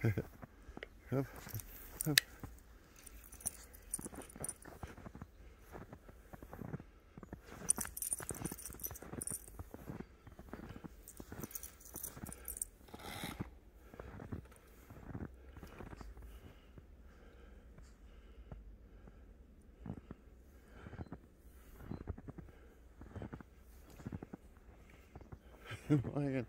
Hop, hop. Hang on.